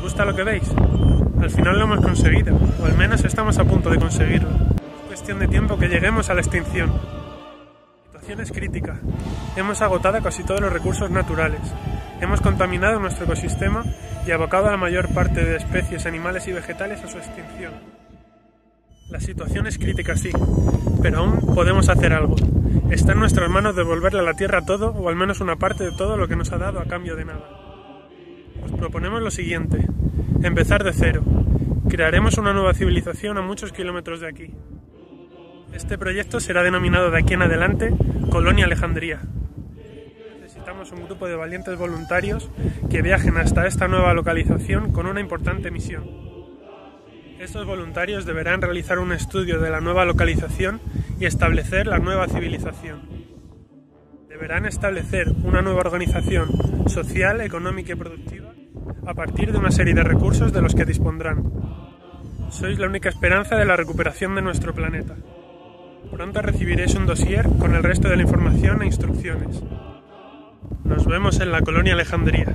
¿Os gusta lo que veis? Al final lo hemos conseguido, o al menos estamos a punto de conseguirlo. Es cuestión de tiempo que lleguemos a la extinción. La situación es crítica. Hemos agotado casi todos los recursos naturales. Hemos contaminado nuestro ecosistema y abocado a la mayor parte de especies animales y vegetales a su extinción. La situación es crítica, sí, pero aún podemos hacer algo. Está en nuestras manos devolverle a la Tierra todo, o al menos una parte de todo lo que nos ha dado a cambio de nada. Os proponemos lo siguiente, empezar de cero. Crearemos una nueva civilización a muchos kilómetros de aquí. Este proyecto será denominado de aquí en adelante Colonia Alejandría. Necesitamos un grupo de valientes voluntarios que viajen hasta esta nueva localización con una importante misión. Estos voluntarios deberán realizar un estudio de la nueva localización y establecer la nueva civilización. Deberán establecer una nueva organización social, económica y productiva a partir de una serie de recursos de los que dispondrán. Sois la única esperanza de la recuperación de nuestro planeta. Pronto recibiréis un dossier con el resto de la información e instrucciones. Nos vemos en la colonia Alejandría.